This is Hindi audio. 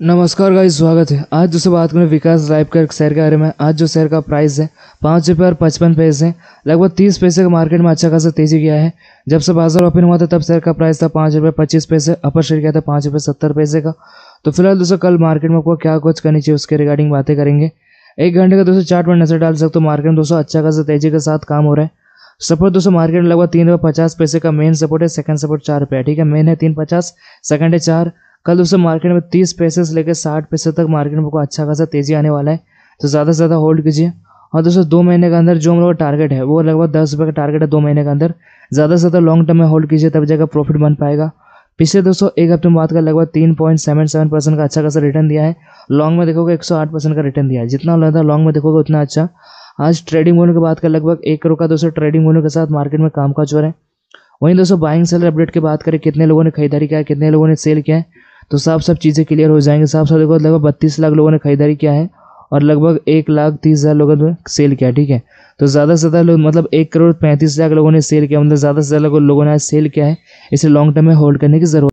नमस्कार गाइस, स्वागत है। आज दोस्तों बात करें विकास लाइफ का शेयर के बारे में, आज जो शेयर का प्राइस है, पाँच रुपये और पचपन पैसे, लगभग तीस पैसे का मार्केट में अच्छा खासा तेज़ी गया है। जब से बाज़ार ओपन हुआ था, तब शेयर का प्राइस था पाँच रुपये पच्चीस पैसे अपर शेयर किया था पाँच रुपये सत्तर पैसे का। तो फ़िलहाल दोस्तों, कल मार्केट में आपको क्या कुछ करनी चाहिए, उसके रिगार्डिंग बातें करेंगे। एक घंटे का दोस्तों चार्ट में नज़र डाल सकते हो मार्केट में दोस्तों अच्छा खासा तेज़ी के साथ काम हो रहा है। सपोर्ट दोस्तों मार्केट में लगभग तीन रुपये पचास पैसे का मेन सपोर्ट है सेकंड सपोर्ट चार रुपये ठीक है? मेन है तीन पचास सेकंड है चार कल दोस्तों मार्केट में तीस पैसे से लेकर साठ पैसे तक मार्केट में को अच्छा खासा तेज़ी आने वाला है। तो ज़्यादा से ज़्यादा होल्ड कीजिए। और दोस्तों, दो महीने के अंदर जो हम लोग का टारगेट है, वो लगभग दस रुपये का टारगेट है दो महीने के अंदर। ज़्यादा से ज़्यादा लॉन्ग टर्म में होल्ड कीजिए, तब जगह प्रॉफिट बन पाएगा। पिछले दोस्तों, एक हफ़्ते में बात का लगभग तीन पॉइंट सेवन सेवन परसेंट का अच्छा खासा रिटर्न दिया है। लॉन्ग में देखोगे एक सौ आठ परसेंट का रिटर्न दिया है। जितना है लॉन्ग में देखोगे उतना अच्छा। आज ट्रेडिंग होने के बाद का लगभग एक करोड़ का दोस्तों ट्रेडिंग होने के साथ मार्केट में काम काज हो रहा है। वहीं दोस्तों बाइंग सेलर अपडेट की बात करें, कितने लोगों ने खरीदारी किया है कितने लोगों ने सेल किया है। तो साफ़ सब चीज़ें क्लियर हो जाएँगे। साफ़ साफ़ देखो, लगभग बत्तीस लाख लोगों ने खरीदारी किया है और लगभग एक लाख तीस हज़ार लोगों ने सेल किया, ठीक है? तो ज़्यादा से ज़्यादा लोग मतलब एक करोड़ पैंतीस लाख लोगों ने सेल किया मतलब ज़्यादा से ज़्यादा लोगों ने आज सेल किया है। इसे लॉन्ग टर्म में होल्ड करने की ज़रूरत